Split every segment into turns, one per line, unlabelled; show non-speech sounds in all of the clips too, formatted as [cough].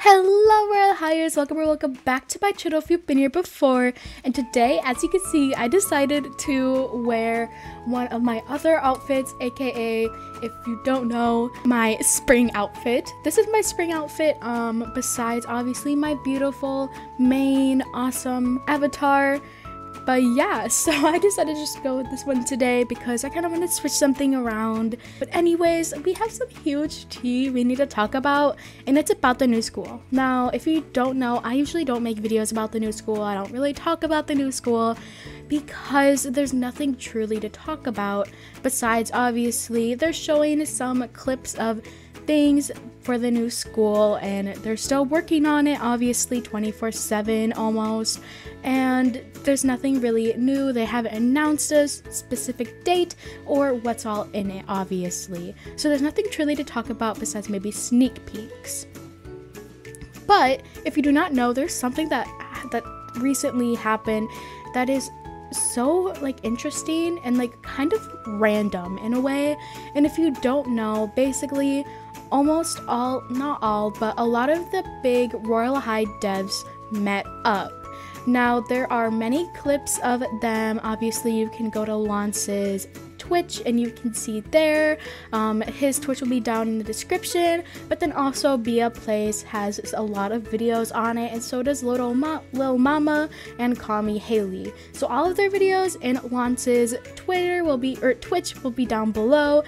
Hello Royal Hires, welcome or welcome back to my channel. If you've been here before and today as you can see I decided to wear one of my other outfits aka if you don't know my spring outfit. This is my spring outfit um besides obviously my beautiful main awesome avatar but yeah, [laughs] so I decided to just go with this one today because I kind of want to switch something around. But anyways, we have some huge tea we need to talk about, and it's about the new school. Now, if you don't know, I usually don't make videos about the new school. I don't really talk about the new school because there's nothing truly to talk about besides obviously they're showing some clips of things for the new school and they're still working on it obviously 24/7 almost. And there's nothing really new. They haven't announced a specific date or what's all in it obviously. So there's nothing truly to talk about besides maybe sneak peeks. But if you do not know there's something that that recently happened that is so like interesting and like kind of random in a way. And if you don't know basically almost all, not all, but a lot of the big Royale High devs met up. Now, there are many clips of them. Obviously, you can go to Launce's Twitch and you can see there. Um, his Twitch will be down in the description, but then also Bea Plays has a lot of videos on it, and so does Little, Ma- Mama and Callmehhaley. So all of their videos in Launce's Twitter will be or Twitch will be down below.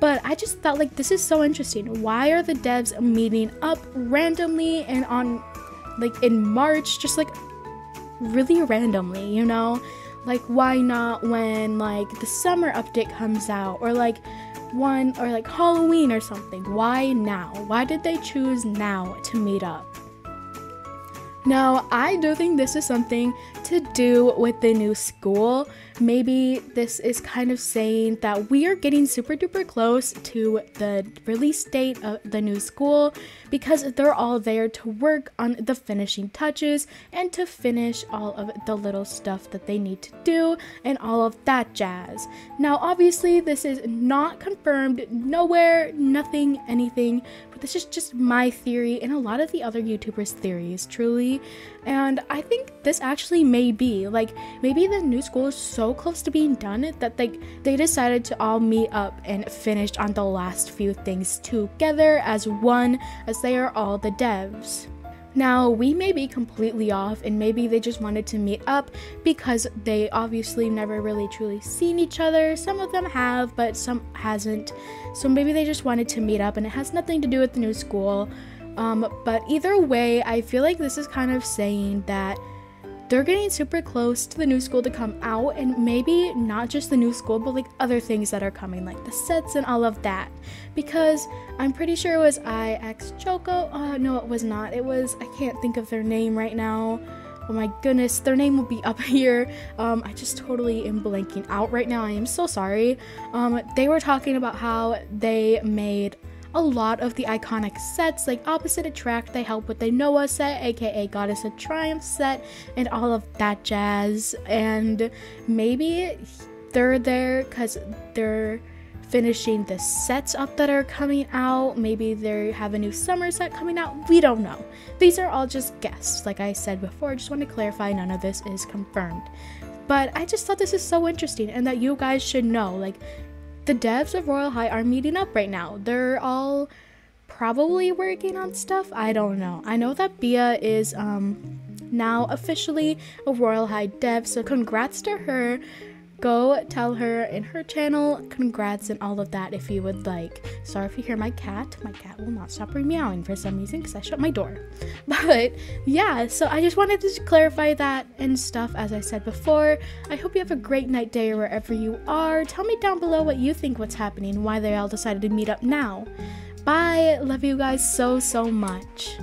But I just felt like this is so interesting. Why are the devs meeting up randomly and on like in March, just like really randomly, you know? Like why not when like the summer update comes out or like one or like Halloween or something? Why now? Why did they choose now to meet up? Now, I do think this is something to do with the new school. Maybe this is kind of saying that we are getting super duper close to the release date of the new school because they're all there to work on the finishing touches and to finish all of the little stuff that they need to do and all of that jazz. Now, obviously, this is not confirmed nowhere, nothing, anything, but this is just my theory and a lot of the other YouTubers' theories, truly. And I think this actually may be like maybe the new school is so close to being done that like they decided to all meet up and finish on the last few things together as one as they are all the devs. Now, we may be completely off, and maybe they just wanted to meet up because they obviously never really truly seen each other. Some of them have, but some hasn't. So maybe they just wanted to meet up, and it has nothing to do with the new school. Um, but either way, I feel like this is kind of saying that they're getting super close to the new school to come out and maybe not just the new school but like other things that are coming like the sets and all of that. Because i'm pretty sure it was ix choco. Uh no it was not. It was i can't think of their name right now. Oh my goodness their name will be [laughs] up here. Um i just totally am blanking out right now. I am so sorry. Um they were talking about how they made a lot of the iconic sets like Opposite Attract, they help with the Noah set, aka Goddess of Triumph set, and all of that jazz. And maybe they're there because they're finishing the sets up that are coming out. Maybe they have a new summer set coming out. We don't know. These are all just guesses. Like I said before, I just want to clarify none of this is confirmed. But I just thought this is so interesting and that you guys should know. Like, the devs of Royale High are meeting up right now. They're all probably working on stuff. I don't know. I know that Bea is um now officially a Royale High dev, so congrats to her go tell her in her channel congrats and all of that if you would like. Sorry if you hear my cat. My cat will not stop meowing for some reason because I shut my door. [laughs] But yeah, so I just wanted to clarify that and stuff as I said before. I hope you have a great night, day, wherever you are. Tell me down below what you think what's happening, why they all decided to meet up now. Bye. Love you guys so, so much.